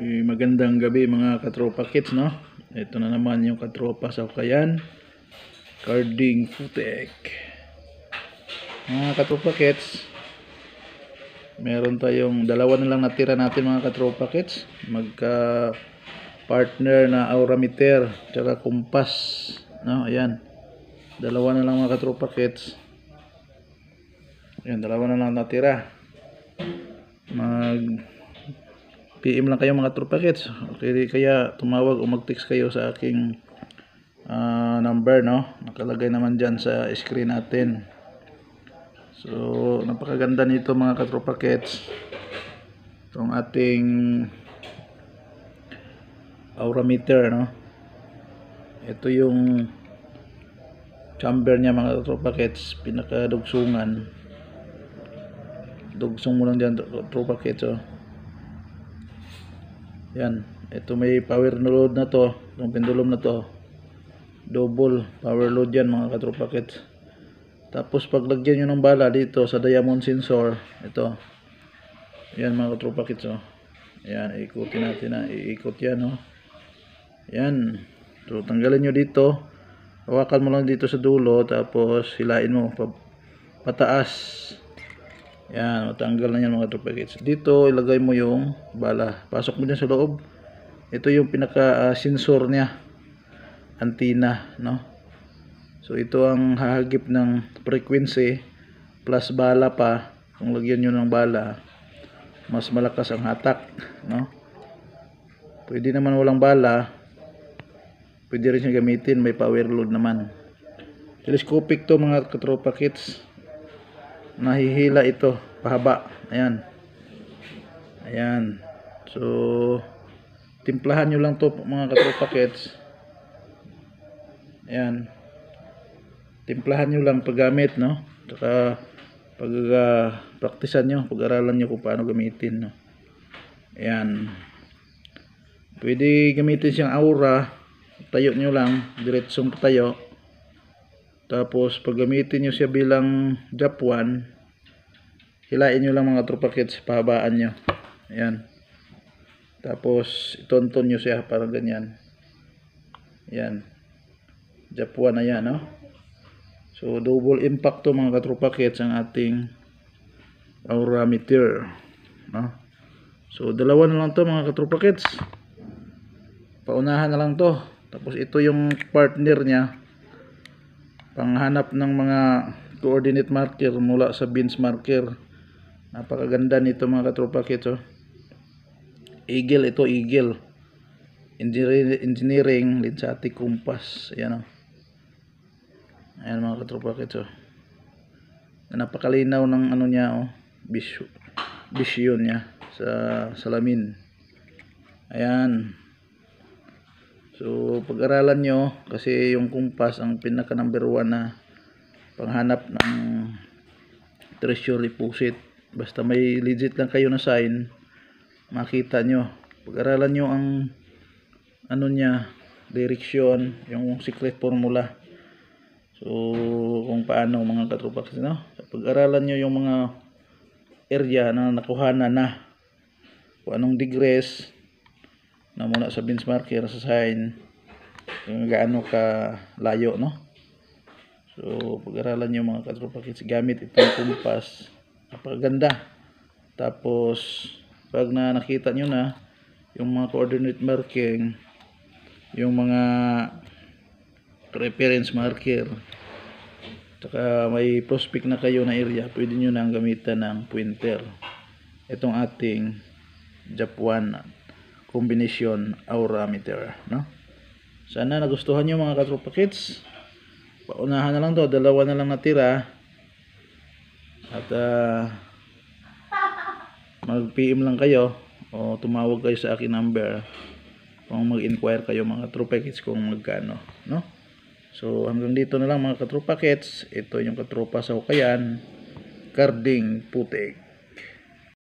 Okay, magandang gabi mga katropa kits, no? Ito na naman yung katropa sa Ukayan. Carding Futek. Mga katropa kits, meron tayong dalawa na lang natira natin mga katropa kits. Magka partner na aurameter tsaka kumpas. No, ayan. Dalawa na lang mga katropa kits. Ayan, dalawa na lang natira. Mag PM lang kayo mga tropa kits. Okay, kaya tumawag o mag-text kayo sa aking ah, number, no? Nakalagay naman dyan sa screen natin. So, napakaganda nito mga katropa kits. Itong ating aurameter, no? Ito yung chamber niya mga katropa kits. Pinakadugsungan. Dugsong mo lang dyan, tropa kits, oh. Yan. Ito may power load na to. Itong pendulum na to. Double power load yan mga katropa kits. Tapos paglagyan nyo ng bala dito sa diamond sensor. Ito. Yan mga katropa kits. Oh. Yan. Ikutin natin na. Iikot yan. Oh. Yan. So tanggalin nyo dito. Hawakan mo lang dito sa dulo. Tapos hilain mo. Pa pataas. Yan, matanggal na yan mga tropikits. Dito, ilagay mo yung bala. Pasok mo dyan sa loob. Ito yung pinaka-sensor niya. Antina, no? So, ito ang hahagip ng frequency plus bala pa. Kung lagyan nyo ng bala, mas malakas ang hatak, no? Pwede naman walang bala. Pwede rin siya gamitin. May power load naman. Telescopic to mga katropa kits nahihila ito. Pahaba. Ayan. Ayan. So timplahan nyo lang to mga katropa kits ayan. Timplahan nyo lang paggamit no? Saka pag uh, praktisan nyo pag-aralan nyo kung paano gamitin no? Ayan. Pwede gamitin siyang aura. Tayo nyo lang. Diretsong tayo tapos, pag gamitin nyo siya bilang 1, hilain nyo lang mga tropa kits, pahabaan nyo. Ayan. Tapos, itonton nyo siya para ganyan. Ayan. 1 na yan, no? So, double impact to mga katropa kits ang ating aura meter. No? So, dalawa na lang to mga katropa kits. Paunahan na lang to. Tapos, ito yung partner niya panghanap ng mga coordinate marker mula sa beans marker napakaganda nito mga katropa kits oh. eagle ito eagle engineering, engineering linsati kumpas ayan oh. ayan mga katropa kits oh. napakalinaw ng ano niya oh. Vision, vision niya sa salamin ayan So, pag-aralan nyo, kasi yung kumpas ang pinaka number one na panghanap ng treasure deposit. Basta may legit lang kayo na sign, makita nyo. Pag-aralan nyo ang ano niya, direction, yung secret formula. So, kung paano mga katropa kasi, no? Pag-aralan nyo yung mga area na nakuhana na, kung anong degrees, na muna sa bench marker sa sign. Kung gaano ka layo no? So pag-aralan nyo mga katropa kids gamit itong kumpas. Napakaganda. Tapos pag na nakita nyo na yung mga coordinate marking yung mga reference marker saka may prospect na kayo na area pwede nyo nang gamitan ng pointer. Itong ating Jap1 combination aura meter no? Sana nagustuhan nyo mga katropa kids. Paunahan na lang to dalawa na lang natira. At uh, mag PM lang kayo o tumawag kayo sa akin number kung mag-inquire kayo mga katropa kids kung magkano no? So hanggang dito na lang mga katropa kids. Ito yung katropa sa Hukayan Carding Putik